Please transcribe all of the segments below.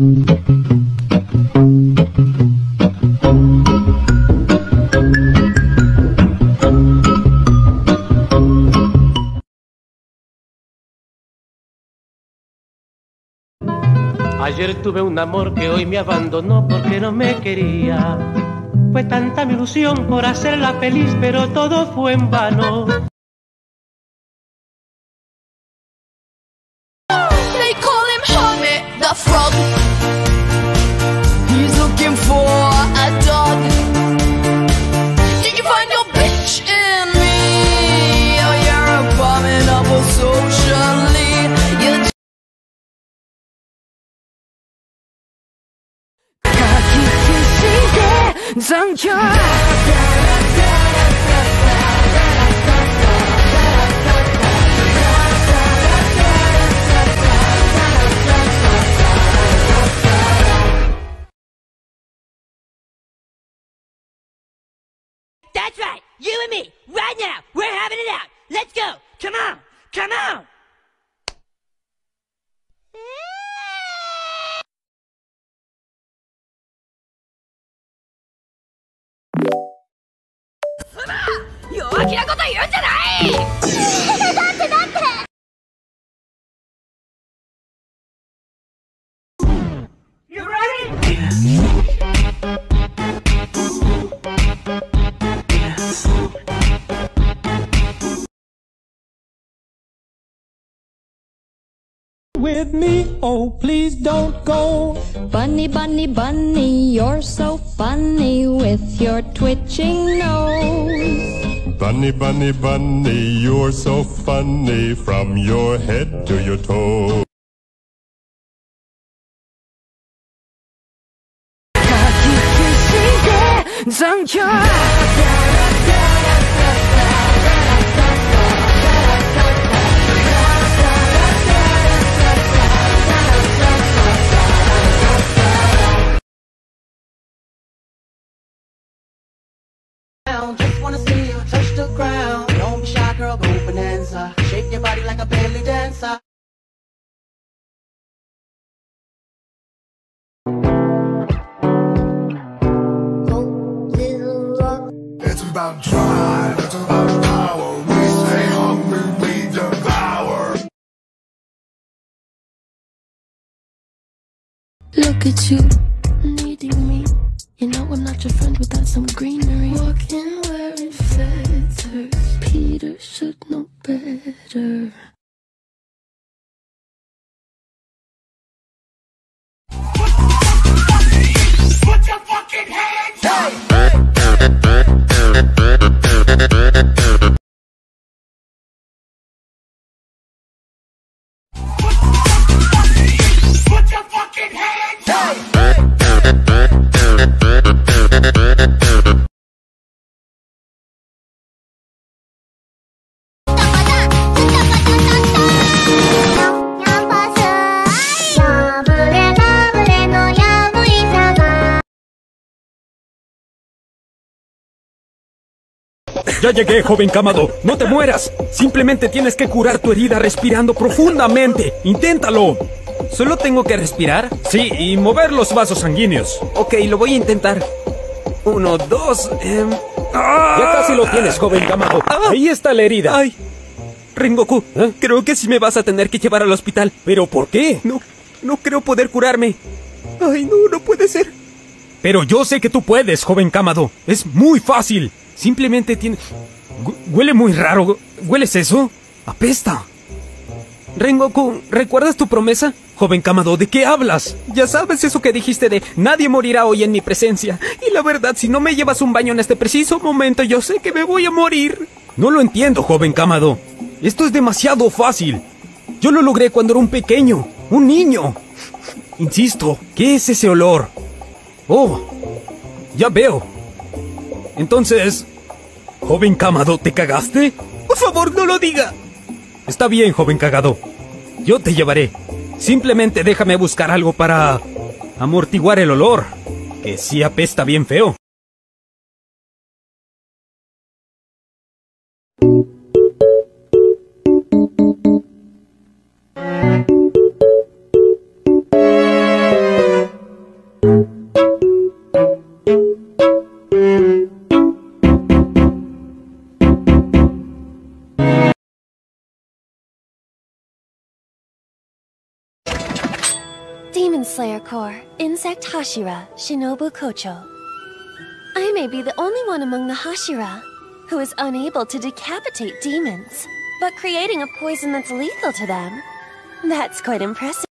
Ayer tuve un amor que hoy me abandonó porque no me quería. Fue tanta mi ilusión por hacerla feliz, pero todo fue en vano. The That's right. You and me, right now. We're having it out. Let's go. Come on. Come on. 弱気なこと言うんじゃない！With me, oh please don't go. Bunny, bunny, bunny, you're so funny with your twitching nose. Bunny, bunny, bunny, you're so funny from your head to your toe. かき your body like a belly dancer. Go, little rock. It's about drive, it's about power. We stay hungry, we devour. Look at you, needing me. You know I'm not your friend without some greenery. Walking wearing feathers leader should know better. Put your fucking hands up! Ya llegué, joven Camado. No te mueras. Simplemente tienes que curar tu herida respirando profundamente. Inténtalo. ¿Solo tengo que respirar? Sí, y mover los vasos sanguíneos. Ok, lo voy a intentar. Uno, dos. em, ¡ah! Ya casi lo tienes, joven Kamado. Ahí está la herida. Ay, Rengoku, ¿Eh? creo que sí me vas a tener que llevar al hospital. ¿Pero por qué? No, no creo poder curarme. Ay, no, no puede ser. Pero yo sé que tú puedes, joven Kamado. Es muy fácil. Simplemente tiene... Hu- Huele muy raro. ¿Hueles eso? Apesta. Rengoku, ¿recuerdas tu promesa? Joven Kamado, ¿de qué hablas? Ya sabes eso que dijiste de nadie morirá hoy en mi presencia. Y la verdad, si no me llevas un baño en este preciso momento, yo sé que me voy a morir. No lo entiendo, joven Kamado. Esto es demasiado fácil. Yo lo logré cuando era un pequeño, un niño. Insisto, ¿qué es ese olor? Oh, ya veo. Entonces, joven Kamado, ¿te cagaste? Por favor, no lo diga. Está bien, joven cagado. Yo te llevaré. Simplemente déjame buscar algo para amortiguar el olor, que sí apesta bien feo. Slayer Corps, Insect Hashira, Shinobu Kocho. I may be the only one among the Hashira who is unable to decapitate demons, but creating a poison that's lethal to them, that's quite impressive.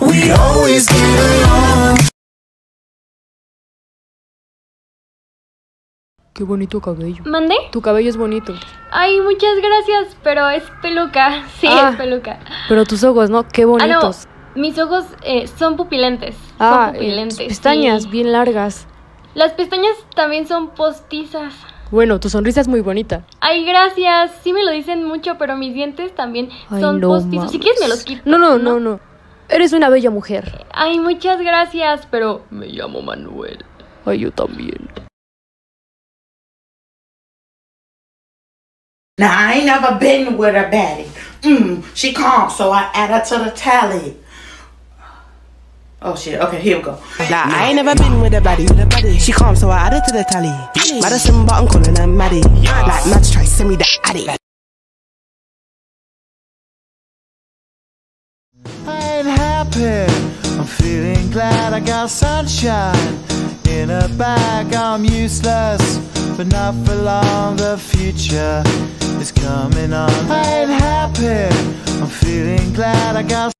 We always get along. Qué bonito cabello. ¿Mandé? Tu cabello es bonito. Ay, muchas gracias, pero es peluca. Sí, Ah. es peluca. Pero tus ojos, ¿no? Qué Ah, no, bonitos. mis ojos eh, son pupilentes. Ah, son eh, pupilentes. tus pestañas sí. bien largas. Las pestañas también son postizas. Bueno, tu sonrisa es muy bonita. Ay, gracias. Sí me lo dicen mucho, pero mis dientes también Ay, son no postizos. Si quieres me los quito. No, no, no, no. Eres una bella mujer. Ay, muchas gracias, pero me llamo Manuel. Ay, yo también. Now, I ain't never been with a baddie. Mm, she calm, so I add her to the tally. Oh shit, okay, here we go. Nah, I ain't never been with a baddie. She calm, so I added to the tally. Madison, but I'm calling her Maddie. Like Mads try send me the addy. I'm feeling glad I got sunshine in a bag. I'm useless, but not for long. The future is coming on. I ain't happy. I'm feeling glad I got.